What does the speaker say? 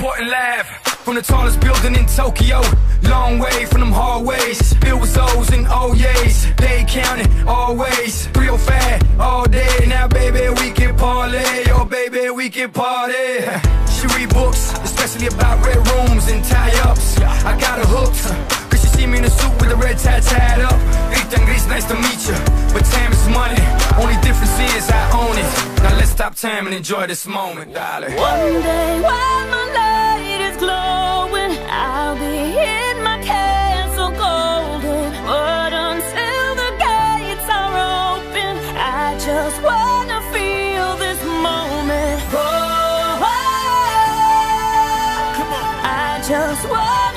Reporting live from the tallest building in Tokyo. Long way from them hallways. Filled with O's and O's. They counting always. Real fat all day. Now, baby, we can parlay. Oh, baby, we can party. She read books, especially about red rooms and tie ups. I got her hooked. Cause she see me in a suit with a red tie tied up. Ethan nice to meet you. But time is money. Time and enjoy this moment, darling. One day when my light is glowing, I'll be in my castle golden. But until the gates are open, I just wanna feel this moment. Oh, oh, oh. I just wanna.